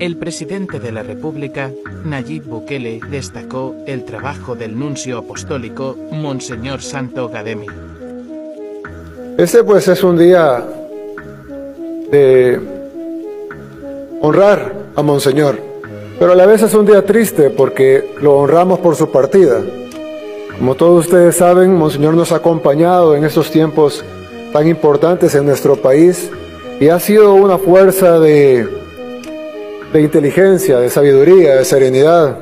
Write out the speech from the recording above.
El presidente de la República, Nayib Bukele, destacó el trabajo del nuncio apostólico, Monseñor Santo Gademi. Este pues es un día de honrar a Monseñor, pero a la vez es un día triste porque lo honramos por su partida. Como todos ustedes saben, Monseñor nos ha acompañado en estos tiempos tan importantes en nuestro país y ha sido una fuerza de de inteligencia, de sabiduría, de serenidad,